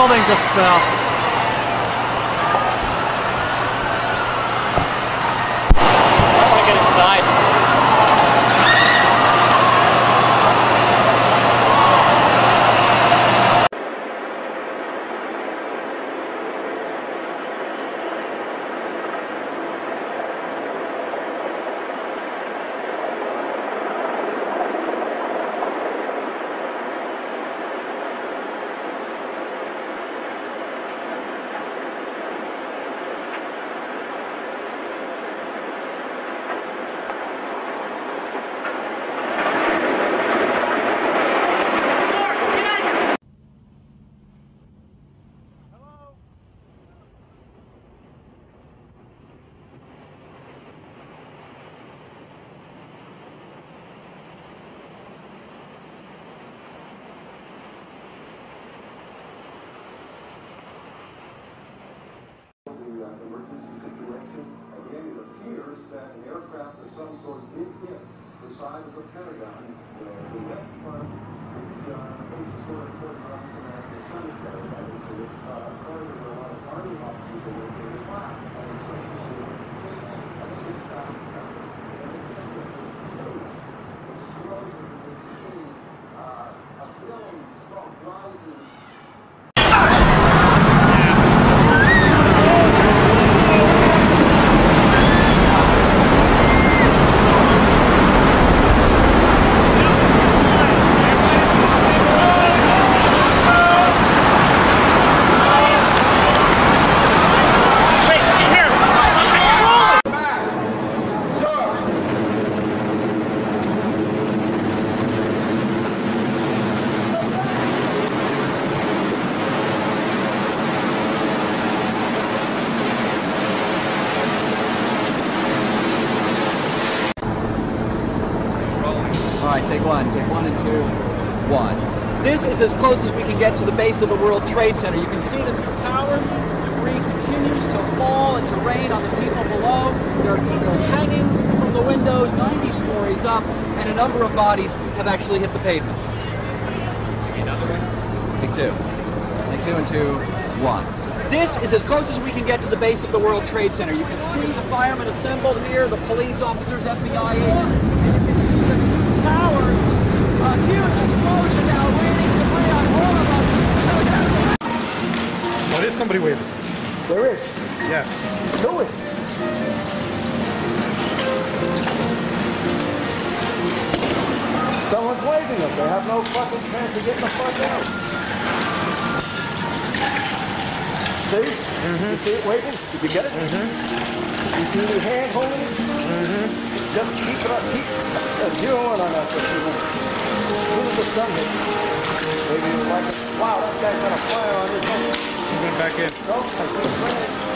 building just fell. Side of the Pentagon. The, the west front is uh, faces sort of toward North American Cemetery. That is, so if, uh, to a lot of Army officers that were there, and that they were saying, I think it's uh, and it's just a huge explosion. You can see uh, a film smoke rising All right, take one. Take one and two. One. This is as close as we can get to the base of the World Trade Center. You can see the two towers. Debris continues to fall and to rain on the people below. There are people hanging from the windows 90 stories up, and a number of bodies have actually hit the pavement. Another one? Take two. Take two and two. One. This is as close as we can get to the base of the World Trade Center. You can see the firemen assembled here, the police officers, FBI agents, and you can see the two towers. A huge explosion now, raining debris on all of us. Oh, somebody waving. There is. Yes. Do it. Someone's waving them. They have no fucking chance of getting the fuck out. See? You see it waving? Did you get it? You see the hand holding it? Just keep it up. Keep uh, zero in on that for a few minutes. As soon as the sun hits, maybe you'll like. Wow, that guy's got a fire on his head. Back in.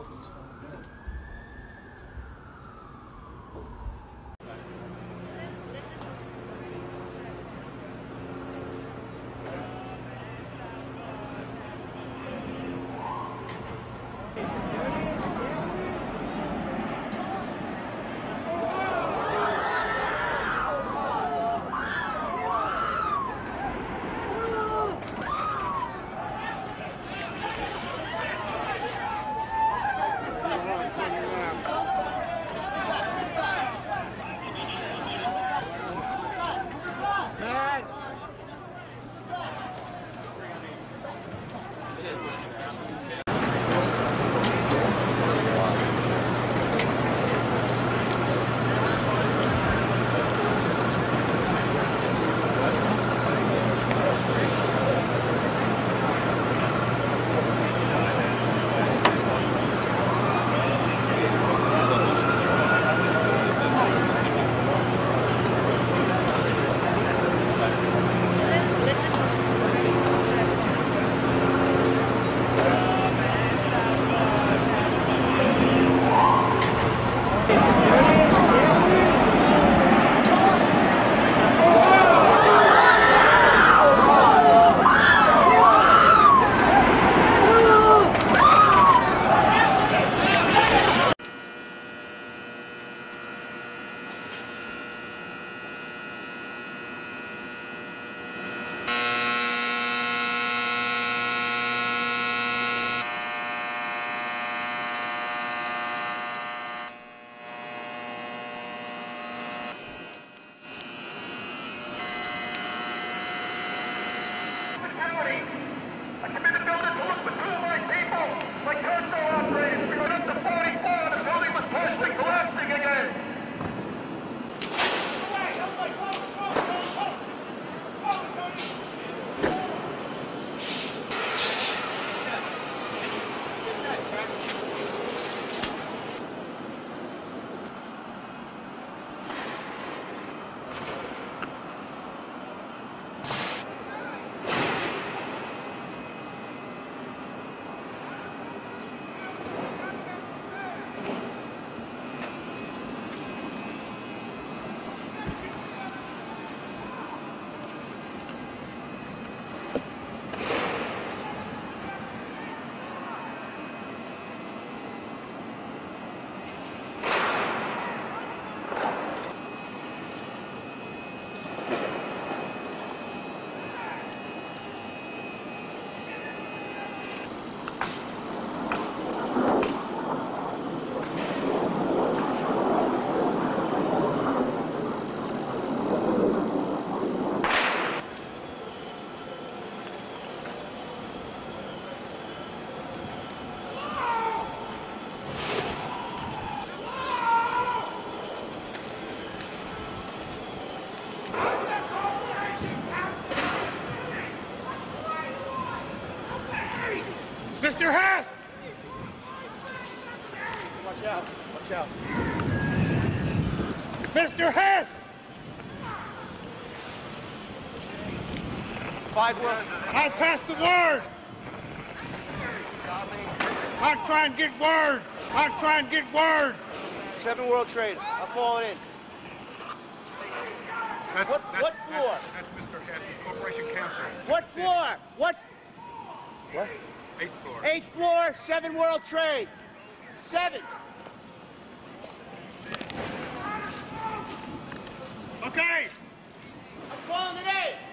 fucking time. Mr. Hess! Five world. I pass the word! I'll try and get word! I'll try and get word! Seven world trade. I'm falling in. That's, What- that's, what floor? That's, that's Mr. Hess's Corporation Counsel. What floor? What? What? Eighth floor. Eighth floor, seven world trade. Seven. Okay! I'm calling it eight.